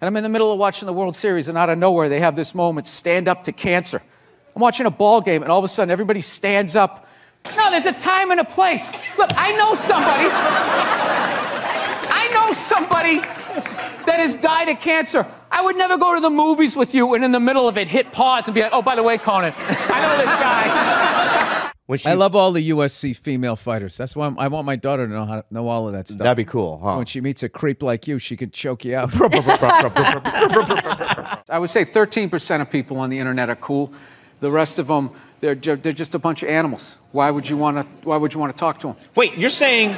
And I'm in the middle of watching the World Series, and out of nowhere, they have this moment stand up to cancer. I'm watching a ball game, and all of a sudden, everybody stands up. No, there's a time and a place. Look, I know somebody. I know somebody that has died of cancer. I would never go to the movies with you and in the middle of it hit pause and be like, oh, by the way, Conan, I know this guy. Which I love all the UFC female fighters. That's why I'm- I want my daughter to know how to know all of that stuff. That'd be cool, huh? When she meets a creep like you, she could choke you out. I would say 13% of people on the internet are cool. The rest of them, they're, they're just a bunch of animals. Why would you want to? Why would you want to talk to them? Wait, you're saying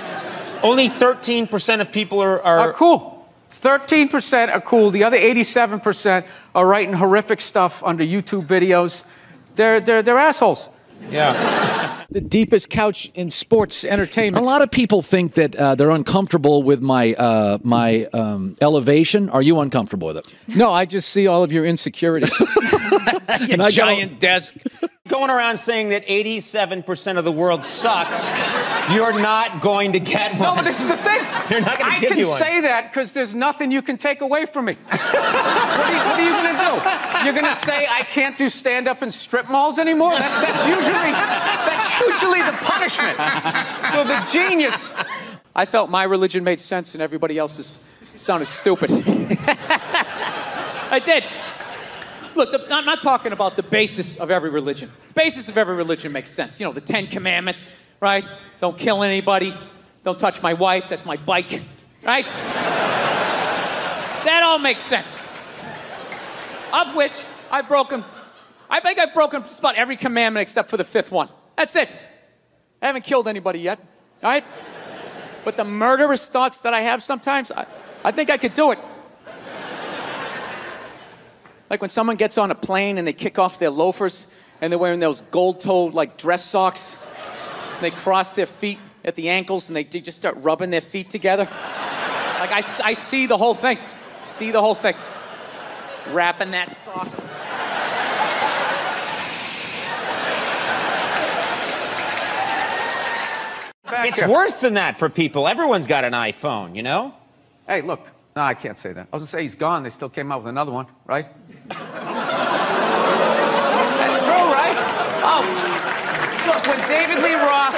only 13% of people are, are, Are cool. 13% are cool. The other 87% are writing horrific stuff under YouTube videos. They're, they're, they're assholes. Yeah. The deepest couch in sports entertainment. A lot of people think that uh, they're uncomfortable with my uh, my um, elevation. Are you uncomfortable with it? No, I just see all of your insecurities. And I giant desk. Going around saying that 87% of the world sucks, you're not going to get one. No, but this is the thing. They're not gonna I give can you one. say that because there's nothing you can take away from me. what are you, what are you going to do? You're going to say I can't do stand up in strip malls anymore? That's, that's usually that's usually the punishment. So the genius. I felt my religion made sense and everybody else's sounded stupid. I did. Look, the, I'm not talking about the basis of every religion. The basis of every religion makes sense. You know, the Ten Commandments, right? Don't kill anybody. Don't touch my wife. That's my bike, right? that all makes sense. Of which I've broken, I think I've broken about every commandment except for the fifth one. That's it. I haven't killed anybody yet, right? But the murderous thoughts that I have sometimes, I, I think I could do it. Like when someone gets on a plane and they kick off their loafers and they're wearing those gold-toed like dress socks. They cross their feet at the ankles and they, they just start rubbing their feet together. Like I, I see the whole thing. See the whole thing. Wrapping that sock. Back It's here. worse than that for people. Everyone's got an iPhone, you know? Hey, look. No, I can't say that. I was gonna say he's gone. They still came out with another one, right? That's true, right? Oh, look. When David Lee Roth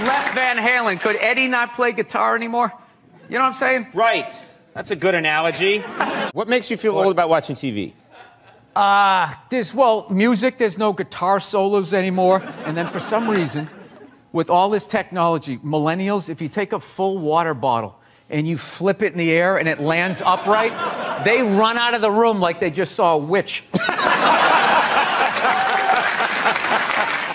left Van Halen, could Eddie not play guitar anymore? You know what I'm saying? Right. That's a good analogy. What makes you feel old about watching TV? Uh, there's, well, music, there's no guitar solos anymore. And then for some reason, with all this technology, millennials, if you take a full water bottle and you flip it in the air and it lands upright, they run out of the room like they just saw a witch.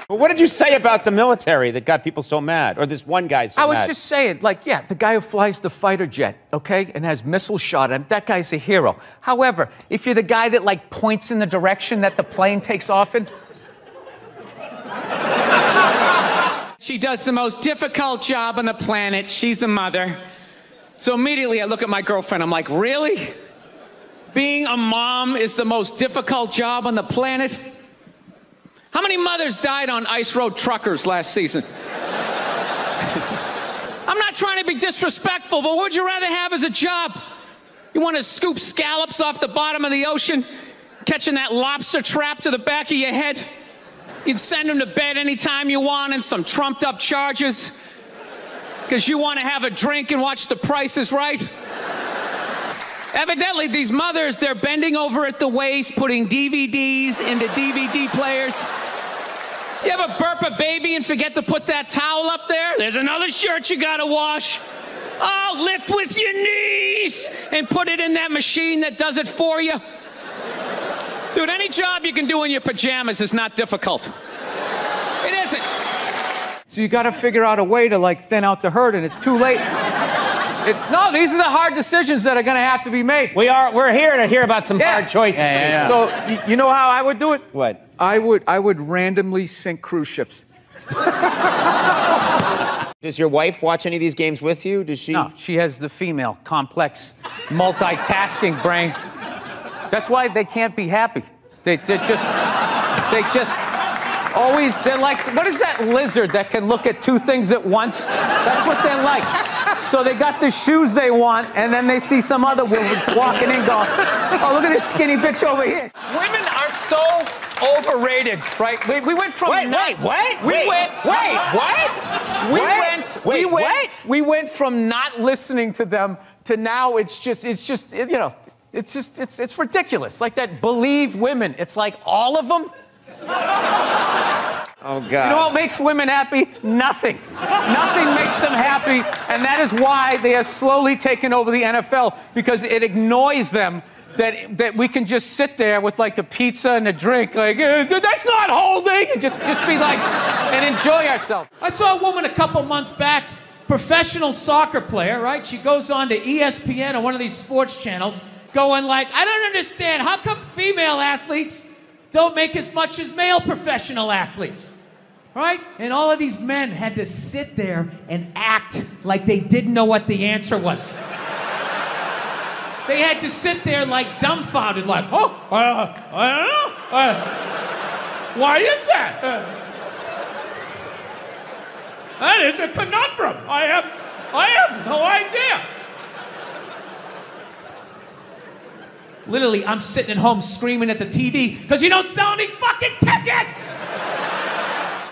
Well, what did you say about the military that got people so mad? Or this one guy so I was mad? just saying, like, yeah, the guy who flies the fighter jet, okay, and has missile shot at him, that guy's a hero. However, if you're the guy that, like, points in the direction that the plane takes off in, She does the most difficult job on the planet. She's a mother. So immediately I look at my girlfriend. I'm like, really? Being a mom is the most difficult job on the planet? How many mothers died on ice road truckers last season? I'm not trying to be disrespectful, but what would you rather have as a job? You want to scoop scallops off the bottom of the ocean, catching that lobster trap to the back of your head? You'd send them to bed anytime you want and some trumped up charges because you want to have a drink and watch The Price is Right. Evidently, these mothers, they're bending over at the waist, putting DVDs into DVD players. You ever burp a baby and forget to put that towel up there? There's another shirt you gotta wash. Oh, lift with your knees and put it in that machine that does it for you. Dude, any job you can do in your pajamas is not difficult. It isn't. so you got to figure out a way to, like, thin out the herd, and it's too late. It's, no, these are the hard decisions that are going to have to be made. We are, we're here to hear about some Yeah. hard choices. Yeah. So y- you know how I would do it? What? I would I would randomly sink cruise ships. Does your wife watch any of these games with you? Does she? No, she has the female complex multitasking brain. That's why they can't be happy. They they just they just always they're like what is that lizard that can look at two things at once? That's what they're like. So they got the shoes they want, and then they see some other woman walking in going, oh, look at this skinny bitch over here. Women are so overrated, right? We, we went from Wait, wait, what? We Wait, went. wait, what? We went. Wait, we went. what? We went from not listening to them to now. It's just. It's just. You know. It's just. It's. It's ridiculous. Like that. Believe women. It's like all of them. Oh, God. You know what makes women happy? Nothing. Nothing makes them happy, and that is why they are slowly taking over the NFL because it annoys them that that we can just sit there with like a pizza and a drink, like "Eh, that's not holding, and just just be like and enjoy ourselves. I saw a woman a couple months back, professional soccer player, right? She goes on to ESPN or one of these sports channels, going like, I don't understand. How come female athletes don't make as much as male professional athletes? Right? And all of these men had to sit there and act like they didn't know what the answer was. They had to sit there like dumbfounded, like, oh, uh, I don't know. Uh, why is that? Uh, that is a conundrum. I have, I have no idea. Literally, I'm sitting at home screaming at the TV because you don't sell any fucking tickets.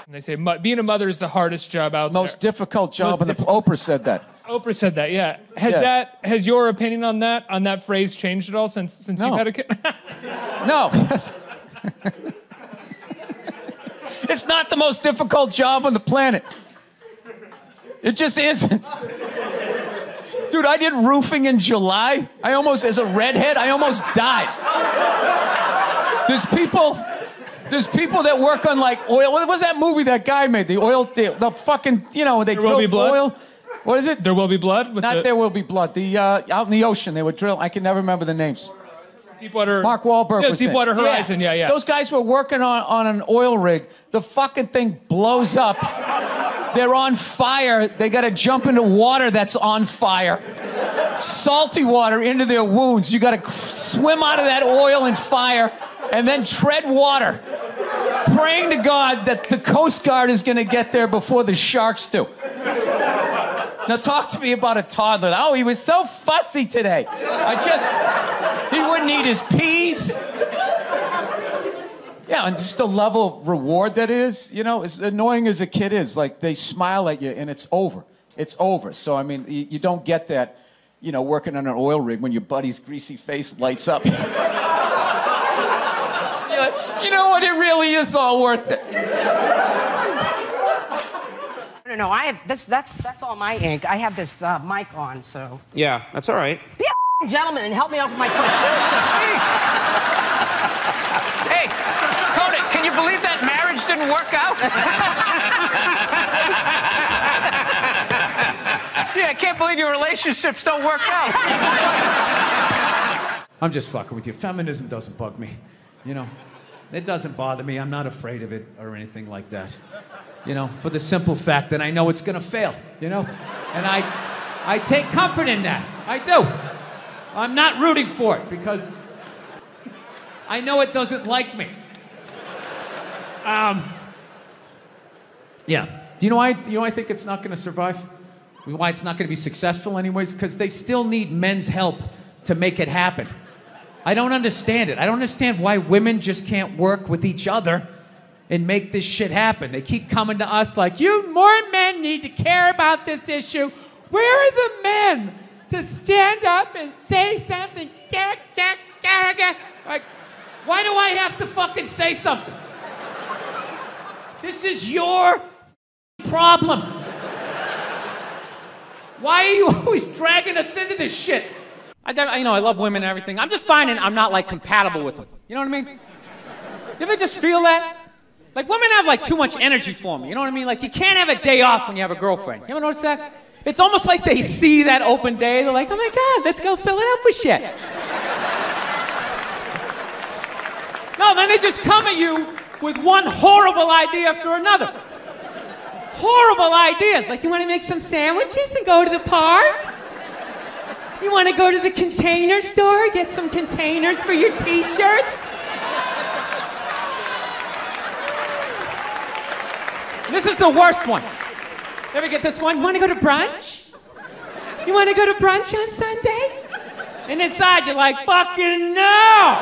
And they say being a mother is the hardest job out there. Most there. difficult job, Most and the. Oprah said that. Oprah said that. Yeah. Has Yeah. that has your opinion on that on that phrase changed at all since since No. you've had a kid? No. it's not the most difficult job on the planet. It just isn't. Dude, I did roofing in July. I almost, as a redhead, I almost died. There's people, there's people that work on like oil. What was that movie that guy made? The oil, the, the fucking, you know, they There drill Will Be Blood? oil. What is it? there will be blood with Not the There Will Be Blood. The uh, out in the ocean, they would drill. I can never remember the names. Deepwater. Mark Wahlberg Yeah, was in. Deepwater Horizon. Yeah, yeah. Those guys were working on, on an oil rig. The fucking thing blows up. They're on fire. They got to jump into water that's on fire. Salty water into their wounds. You got to swim out of that oil and fire and then tread water, praying to God that the Coast Guard is going to get there before the sharks do. Now, talk to me about a toddler. Oh, he was so fussy today. I just, he wouldn't eat his peas. Yeah, and just the level of reward that is, you know, as annoying as a kid is, like they smile at you and it's over. It's over. So, I mean, you, you don't get that, you know, working on an oil rig when your buddy's greasy face lights up. You know what? It really is all worth it. No, no, I have this. That's that's all my ink. I have this uh, mic on, so Yeah, that's all right. be a gentleman and help me out with my point. Hey, Kodak, can you believe that marriage didn't work out? Gee, I can't believe your relationships don't work out. I'm just fucking with you. Feminism doesn't bug me. You know, it doesn't bother me. I'm not afraid of it or anything like that. You know, for the simple fact that I know it's gonna fail. You know, and I, I take comfort in that. I do. I'm not rooting for it because I know it doesn't like me. Um. Yeah. Do you know why? You know I think it's not going to survive? Why it's not going to be successful, anyways? Because they still need men's help to make it happen. I don't understand it. I don't understand why women just can't work with each other and make this shit happen. They keep coming to us like, you more men need to care about this issue. Where are the men to stand up and say something? Like, why do I have to fucking say something? This is your problem. Why are you always dragging us into this shit? I, you know, I love women and everything. I'm just finding I'm not like compatible with them. You know what I mean? You ever just feel that? Like women have like too much energy for me. You know what I mean? Like you can't have a day off when you have a girlfriend. You ever notice that? It's almost like they see that open day. They're like, oh my God, let's go fill it up with shit. No, then they just come at you with one horrible idea after another. Horrible ideas. Like, you want to make some sandwiches and go to the park? You want to go to the container store, get some containers for your t shirts? This is the worst one. Ever get this one? Want to go to brunch? You want to go to brunch on Sunday? And inside you're like, fucking no!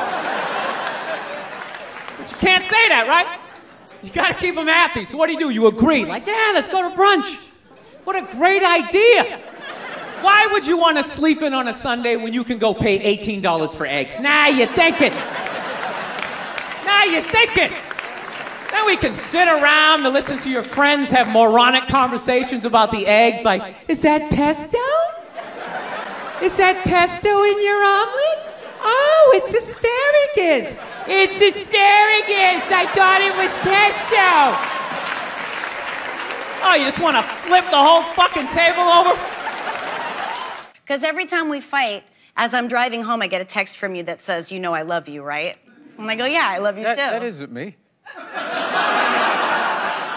But you can't say that, right? You gotta keep them happy. So what do you do? You agree. Like, yeah, let's go to brunch. What a great idea. Why would you want to sleep in on a Sunday when you can go pay $18 for eggs? Now you're thinking. Now you're thinking. Then we can sit around and listen to your friends have moronic conversations about the eggs, like, is that pesto? Is that pesto in your omelet? Oh, it's asparagus. It's asparagus. I thought it was pesto. Oh, you just want to flip the whole fucking table over? Because every time we fight, as I'm driving home, I get a text from you that says, You know I love you, right? And I go, Yeah, I love you That, too. that isn't me.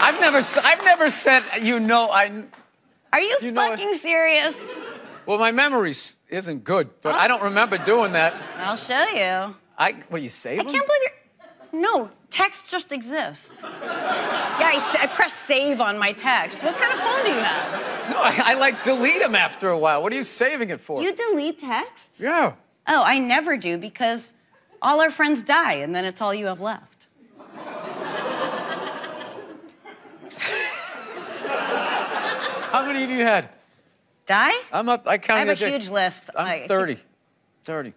I've never, I've never said, you know I. Are you, You fucking serious? Well, my memory isn't good, but I don't remember doing that. I'll show you. I, what you save I them? can't believe you're. No, text just exists. Yeah, I, I press save on my text. What kind of phone do you have? No, I, I like delete them after a while. What are you saving it for? You delete texts? yeah. Oh, I never do because all our friends die and then it's all you have left. How many of you had? Die? I'm up. I I counted. have a day. huge list. I I'm keep- 30. 30.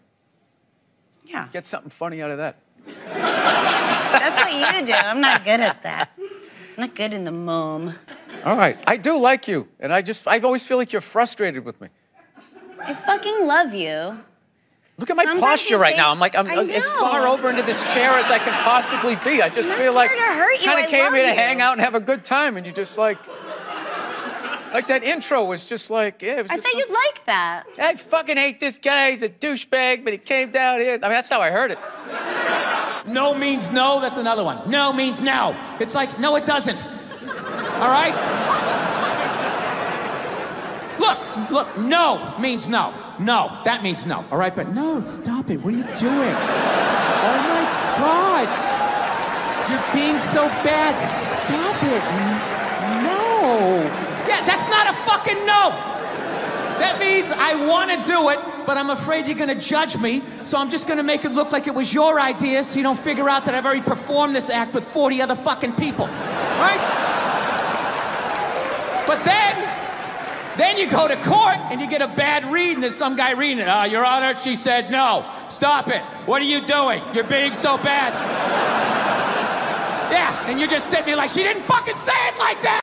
Yeah. Get something funny out of that. That's what you do. I'm not good at that. I'm not good in the mom. All right. I do like you, and I just, I always feel like you're frustrated with me. I fucking love you. Look at my Sometimes posture right say- now. I'm like, I'm as far over into this chair as I can possibly be. I just I'm feel like here to hurt you. kind of came love here to you. hang out and have a good time, and you just like, like that intro was just like, yeah. It was I thought some- you'd like that. I fucking hate this guy. He's a douchebag, but he came down here. I mean, that's how I heard it. No means no, that's another one. No means no. It's like, no, it doesn't. All right? Look, look, no means no. No, that means no. All right, but no, stop it. What are you doing? Oh my God. You're being so bad. Stop it. No. Yeah, that's not a fucking no. That means I want to do it, but I'm afraid you're going to judge me, so I'm just going to make it look like it was your idea so you don't figure out that I've already performed this act with 40 other fucking people. Right? But then, then you go to court and you get a bad read, and there's some guy reading it. Uh, Your Honor, she said no. Stop it. What are you doing? You're being so bad. Yeah, and you're just sitting there like, she didn't fucking say it like that!